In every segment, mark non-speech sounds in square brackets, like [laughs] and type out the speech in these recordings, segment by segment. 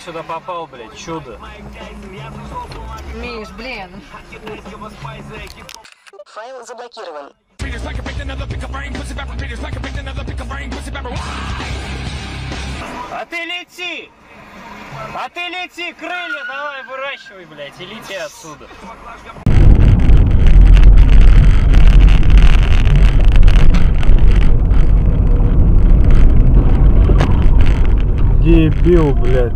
сюда попал, блядь, чудо. Миш, блин. Файл заблокирован. А ты лети! А ты лети, крылья давай выращивай, блядь, и лети отсюда. Дебил, блядь.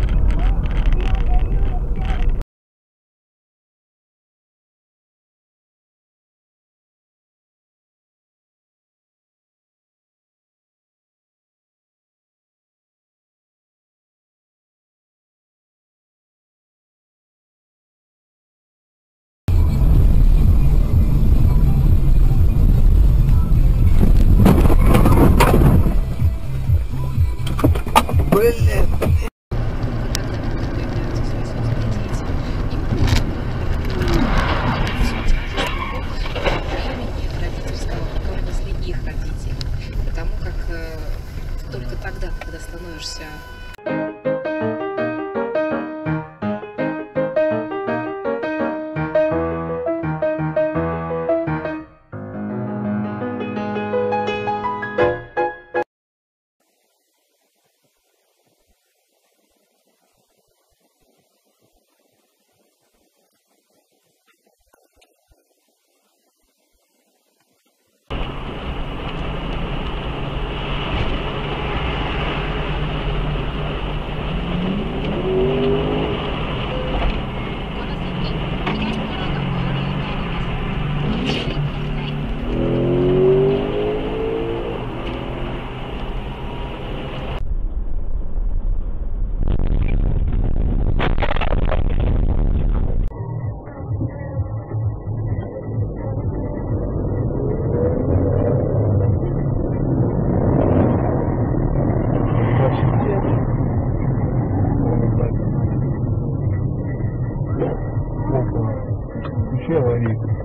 ladies.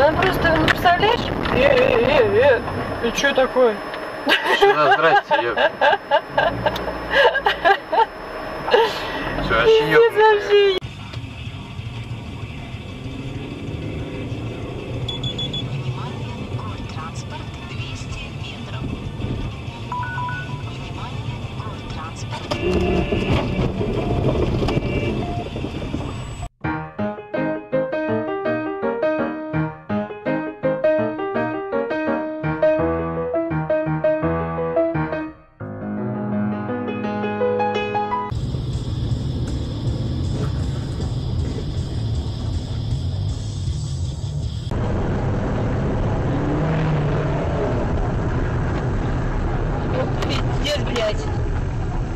Ну просто, ну представляешь? Э, э, э, э. И что такое? Жена, здрасте, ёп. [laughs] Все, вообще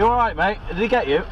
You alright, mate? Did he get you?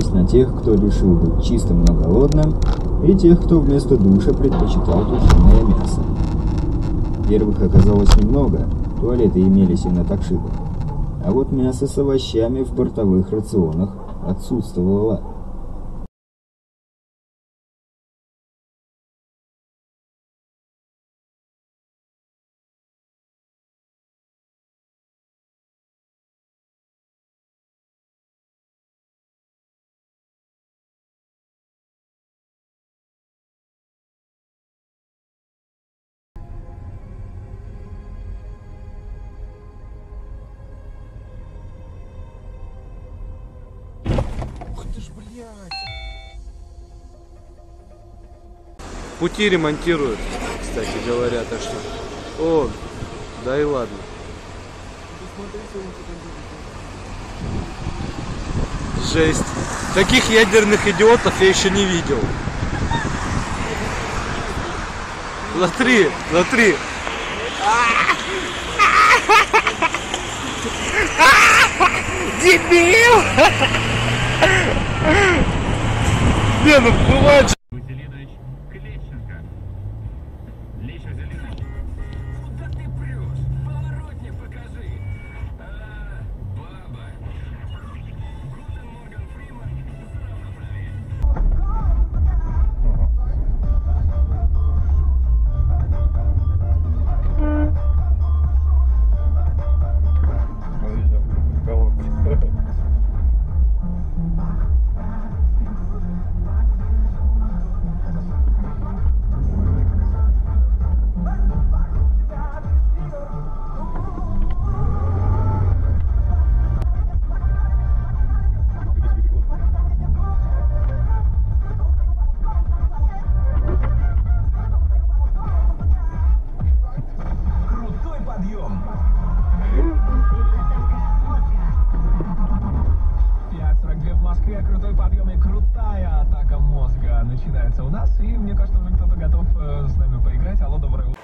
Делились на тех, кто решил быть чистым, но голодным, и тех, кто вместо душа предпочитал тушеное мясо. Первых оказалось немного, туалеты имелись и на такшибах. А вот мясо с овощами в бортовых рационах отсутствовало. Пути ремонтируют, кстати говоря, так что... О, да и ладно. Жесть. Таких ядерных идиотов я еще не видел. Смотри, смотри. Дебил! Не, ну бывает Москве крутой подъем и крутая атака мозга начинается у нас. И мне кажется, уже кто-то готов э, с нами поиграть. Алло, доброе утро.